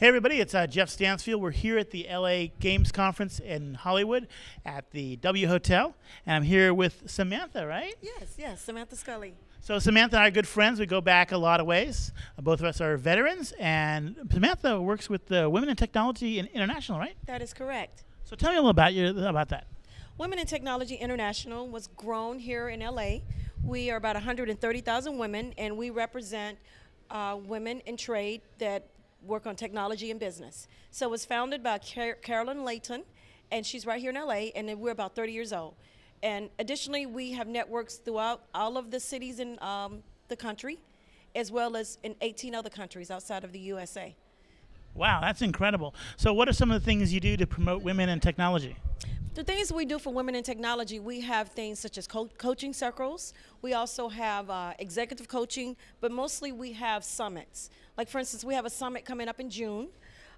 Hey, everybody, it's uh, Jeff Stansfield. We're here at the LA Games Conference in Hollywood at the W Hotel, and I'm here with Samantha, right? Yes, yes, Samantha Scully. So, Samantha and I are good friends. We go back a lot of ways. Both of us are veterans, and Samantha works with the Women in Technology International, right? That is correct. So, tell me a little about you about that. Women in Technology International was grown here in LA. We are about 130,000 women, and we represent uh, women in trade that work on technology and business. So it was founded by Car- Carolyn Leighton, and she's right here in LA, and we're about 30 years old. And additionally, we have networks throughout all of the cities in um, the country, as well as in 18 other countries outside of the USA. Wow, that's incredible. So, what are some of the things you do to promote women in technology? The things we do for women in technology, we have things such as co- coaching circles. We also have uh, executive coaching, but mostly we have summits. Like, for instance, we have a summit coming up in June,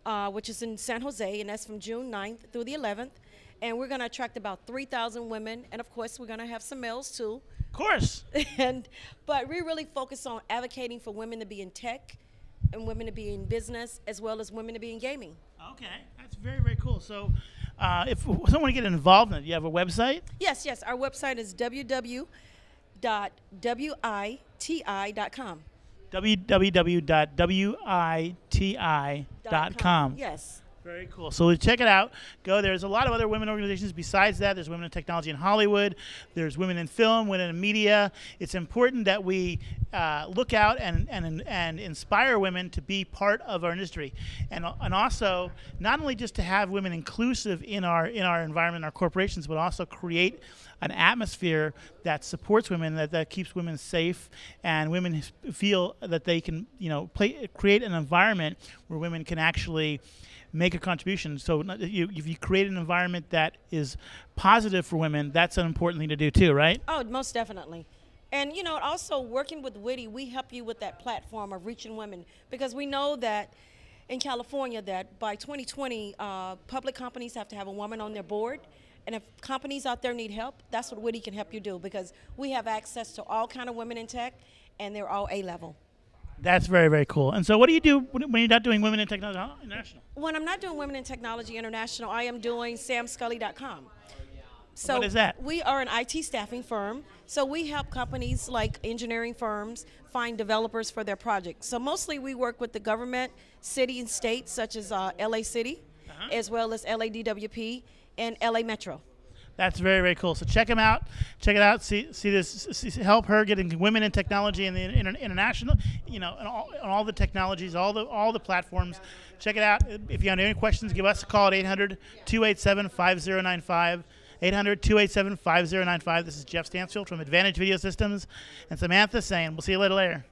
uh, which is in San Jose, and that's from June 9th through the 11th. And we're going to attract about 3,000 women, and of course, we're going to have some males too. Of course. and but we really focus on advocating for women to be in tech and women to be in business as well as women to be in gaming. Okay, that's very very cool. So, uh, if someone to get involved in it, do you have a website. Yes, yes. Our website is www.witi.com. www.witi.com. Yes. Very cool. So we check it out. Go. There's a lot of other women organizations besides that. There's Women in Technology in Hollywood. There's Women in Film, Women in Media. It's important that we uh, look out and, and, and inspire women to be part of our industry, and, and also not only just to have women inclusive in our in our environment, our corporations, but also create an atmosphere that supports women, that, that keeps women safe, and women feel that they can, you know, play, create an environment where women can actually make a contribution. So you, if you create an environment that is positive for women, that's an important thing to do too, right? Oh, most definitely. And you know, also working with WITI, we help you with that platform of reaching women because we know that in California that by 2020, uh, public companies have to have a woman on their board. And if companies out there need help, that's what WITI can help you do because we have access to all kind of women in tech, and they're all A level. That's very very cool. And so, what do you do when you're not doing Women in Technology International? When I'm not doing Women in Technology International, I am doing samscully.com. So what is that? We are an IT staffing firm. So we help companies like engineering firms find developers for their projects. So mostly we work with the government, city and state, such as uh, LA City, uh-huh. as well as LADWP and LA Metro. That's very very cool. So check them out. Check it out. See see this. See, help her getting women in technology and the inter- international. You know, and all, and all the technologies, all the all the platforms. Check it out. If you have any questions, give us a call at 800-287-5095. 800-287-5095. This is Jeff Stansfield from Advantage Video Systems, and Samantha saying, "We'll see you later." later.